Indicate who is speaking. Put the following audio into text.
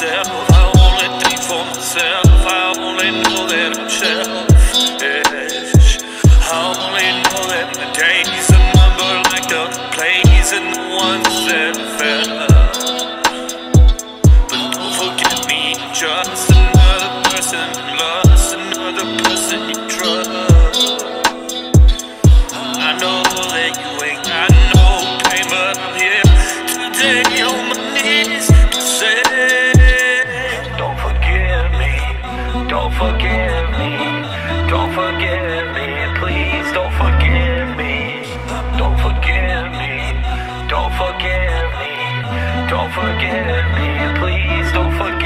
Speaker 1: myself. I only think for myself. I only know that I'm I only know that days are numbered like the and the ones that fell. But don't forget me, just person lost, another person you trust. I know that you ain't got no pain, but I'm here today on my knees to say, Don't forgive me, don't forgive me, don't forgive me, please don't forgive me, don't forgive me, don't forgive me, don't forgive me, please don't forgive